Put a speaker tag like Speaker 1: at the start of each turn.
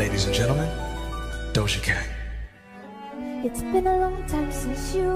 Speaker 1: Ladies and gentlemen, Doja Cat.
Speaker 2: It's been a long time since you